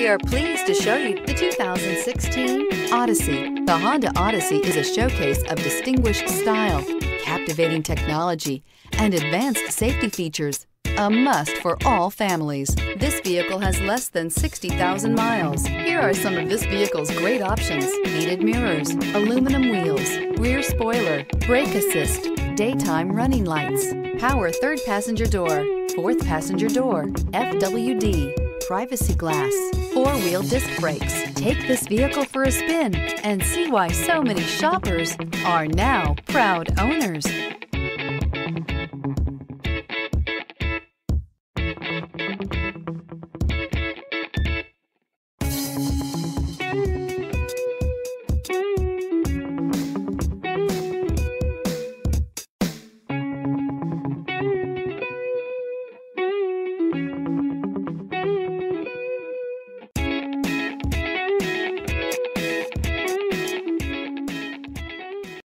We are pleased to show you the 2016 Odyssey. The Honda Odyssey is a showcase of distinguished style, captivating technology, and advanced safety features. A must for all families. This vehicle has less than 60,000 miles. Here are some of this vehicle's great options. Heated mirrors, aluminum wheels, rear spoiler, brake assist, daytime running lights, power third passenger door, fourth passenger door, FWD, privacy glass, four-wheel disc brakes. Take this vehicle for a spin and see why so many shoppers are now proud owners.